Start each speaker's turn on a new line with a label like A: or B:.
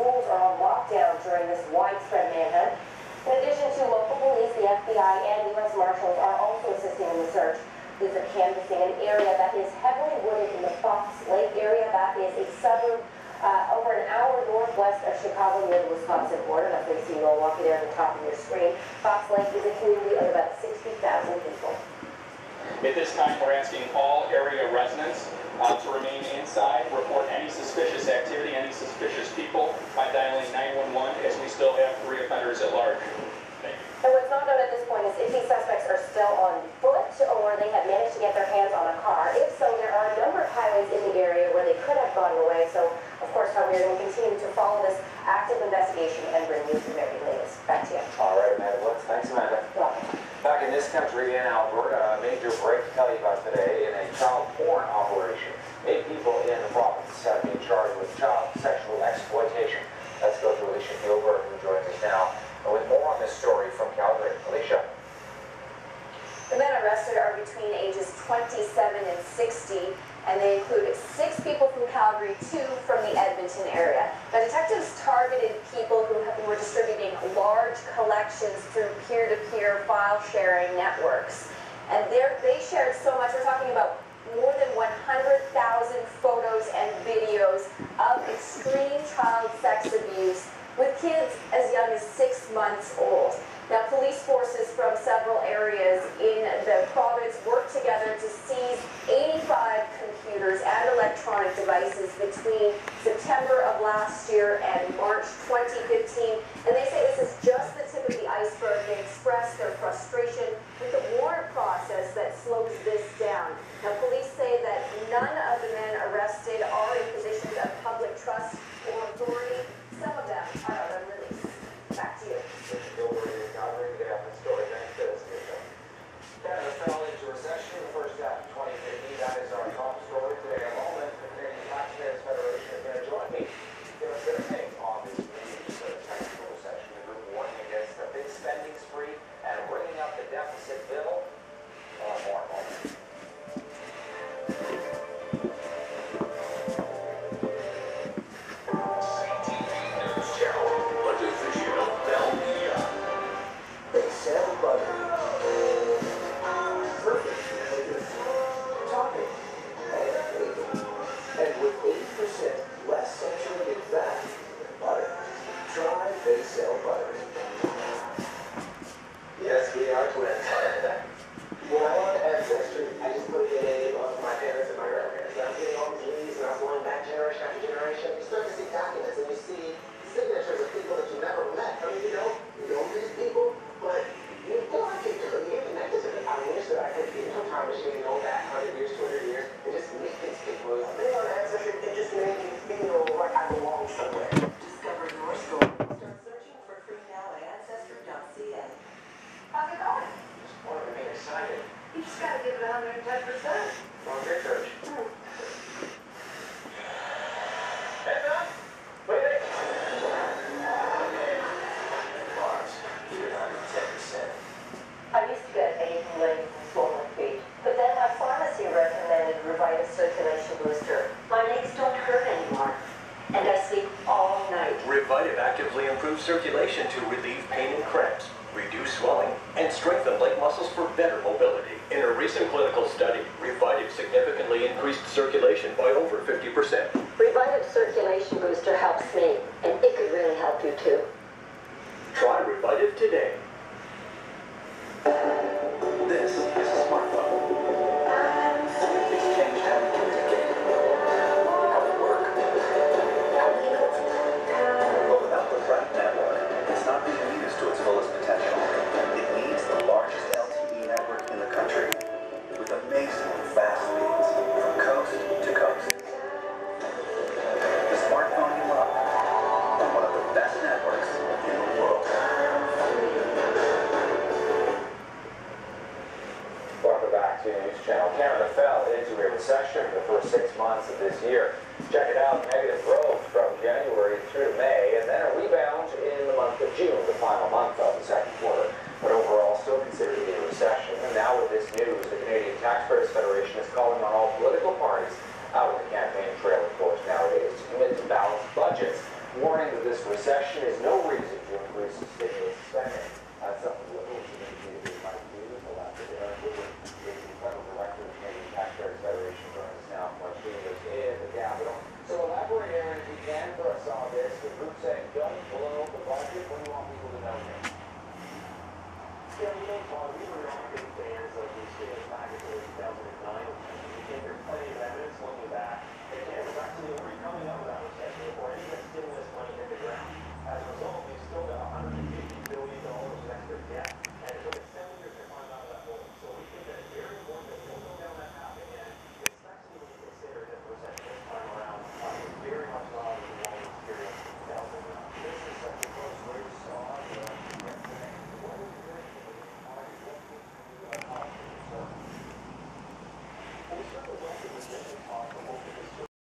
A: schools are on lockdown during this widespread manhunt. In addition to local police, the FBI, and U.S. Marshals are also assisting in the search. Police are canvassing an area that is heavily wooded in the Fox Lake area. That is a suburb uh, over an hour northwest of Chicago near the Wisconsin border. That's where you see Milwaukee there at the top of your screen. Fox Lake is a community of about 60,000 people.
B: At this time, we're asking all area residents uh, to remain inside, report any suspicious activity, any suspicious people by dialing 911 as we still have three offenders at large. Thank you.
A: And what's not known at this point is if these suspects are still on foot or they have managed to get their hands on a car. If so, there are a number of highways in the area where they could have gotten away. So, of course, we're going to continue to follow this active investigation and bring you the very latest. Back to you.
C: All right, Amanda Thanks, Amanda. Back in this country in Alberta, a major break to tell you about today in a child porn operation. Eight people in the province have been charged with child sexual exploitation. Let's go to Alicia Gilbert, who joins us now with more on this story from Calgary. Alicia.
D: The men arrested are between ages 27 and 60, and they included six people from Calgary, two from the Edmonton area. The detectives targeted people who were distributing large collections through peer-to-peer file sharing networks. And they shared so much, we're talking about more than 100,000 photos and videos of extreme child sex abuse with kids as young as six months old. Now, police forces from several areas in the province worked together to seize 85 computers and electronic devices between September of last year and March 2015. And they say this is just the tip of the iceberg. They express their frustration with the warrant process that slows this down. Now, police say that none of the men arrested are in positions of public trust or authority. Some of them are out on release. Back to you.
C: Alicia Gilbert in Calgary. Good afternoon, story. Thanks to Alicia. Canada fell into
E: circulation
F: to relieve pain and cramps, reduce swelling, and strengthen leg muscles for better mobility. In a recent clinical study, Revitive significantly increased circulation by over 50%.
E: Revitive Circulation Booster helps me, and it could really help you too.
F: Try Revitive today.
C: Back to News Channel. Canada fell into a recession for the first six months of this year. Check it out, negative growth from January through May, and then a rebound in the month of June, the final month of the second quarter. But overall, still considered to be a recession. And now with this news, the Canadian Taxpayers Federation is calling on all political parties out of the campaign trail, of course, nowadays to commit to balanced budgets, warning that this recession is no reason to increase stimulus spending. That's something
G: saw this, the group said,